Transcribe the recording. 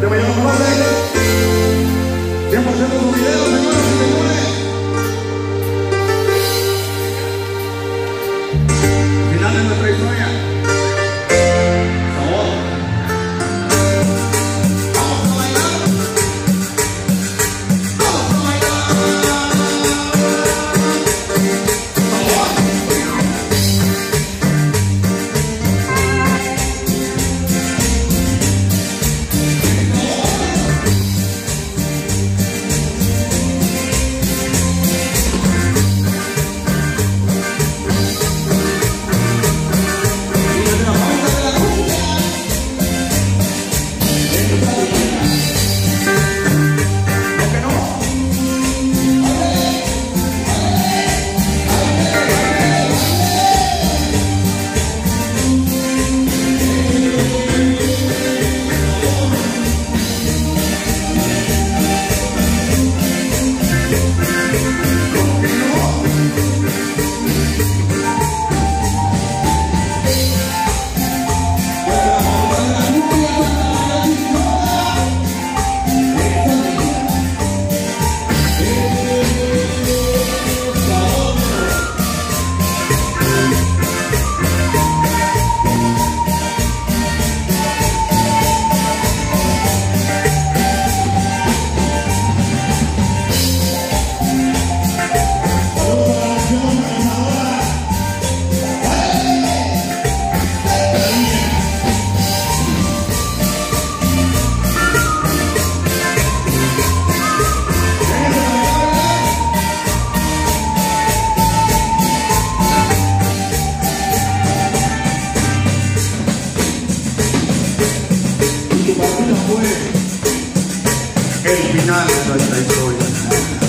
te vayamos a ver. Tiempo haciendo tu video. contrárias das traições.